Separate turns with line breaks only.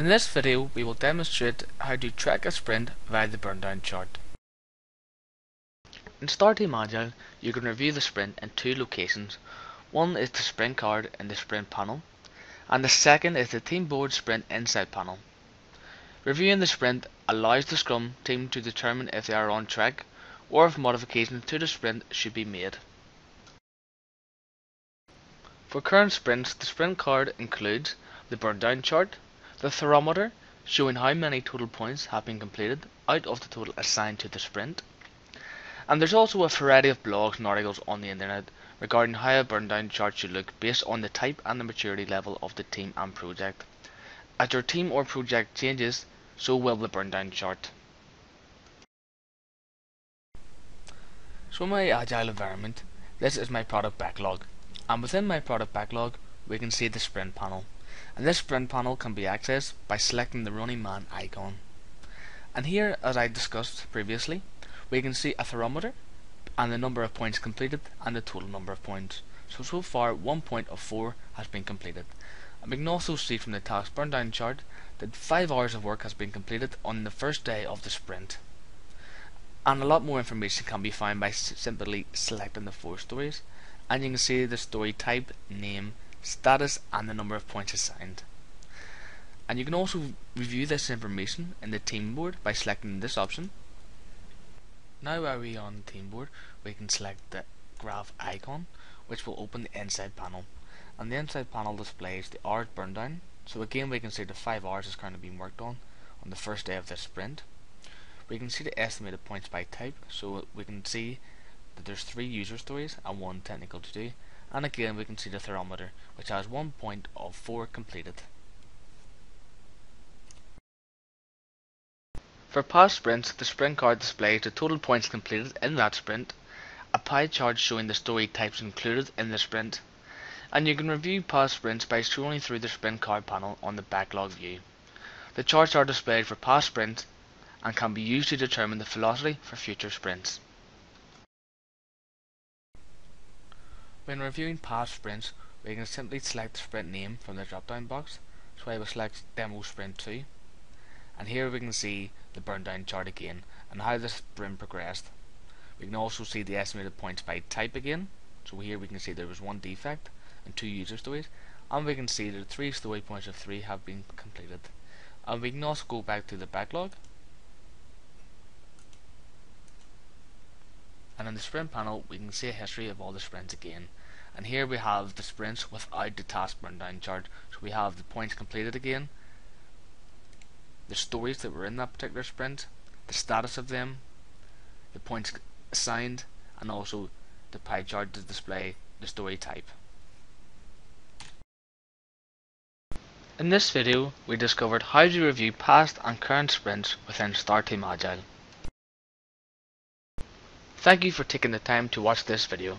In this video we will demonstrate how to track a sprint via the burndown chart. In StarTeam Agile you can review the sprint in two locations. One is the sprint card in the sprint panel and the second is the team board sprint insight panel. Reviewing the sprint allows the scrum team to determine if they are on track or if modifications to the sprint should be made. For current sprints the sprint card includes the burndown chart, the thermometer showing how many total points have been completed out of the total assigned to the sprint. And there's also a variety of blogs and articles on the internet regarding how a burn down chart should look based on the type and the maturity level of the team and project. As your team or project changes, so will the burn down chart. So my agile environment, this is my product backlog. And within my product backlog, we can see the sprint panel and this sprint panel can be accessed by selecting the running man icon. And here, as I discussed previously, we can see a thermometer and the number of points completed and the total number of points. So, so far one point of four has been completed. And we can also see from the task burndown chart that 5 hours of work has been completed on the first day of the sprint. And a lot more information can be found by simply selecting the four stories. And you can see the story type, name, status and the number of points assigned. And you can also review this information in the team board by selecting this option. Now while we are on the team board, we can select the graph icon, which will open the Insight panel. And the Insight panel displays the hours burndown. So again we can see the 5 hours is currently being worked on on the first day of this sprint. We can see the estimated points by type, so we can see that there's three user stories and one technical to do and again we can see the thermometer which has one point of 4 completed. For past sprints, the sprint card displays the total points completed in that sprint, a pie chart showing the story types included in the sprint, and you can review past sprints by scrolling through the sprint card panel on the backlog view. The charts are displayed for past sprints and can be used to determine the velocity for future sprints. When reviewing past sprints, we can simply select the sprint name from the drop down box. So I will select Demo Sprint 2. And here we can see the burn down chart again and how the sprint progressed. We can also see the estimated points by type again. So here we can see there was one defect and two user stories. And we can see that three story points of three have been completed. And we can also go back to the backlog and in the sprint panel we can see a history of all the sprints again. And here we have the sprints without the task burndown chart. So we have the points completed again the stories that were in that particular sprint the status of them the points assigned and also the pie chart to display the story type. In this video we discovered how to review past and current sprints within StarTeam Agile. Thank you for taking the time to watch this video.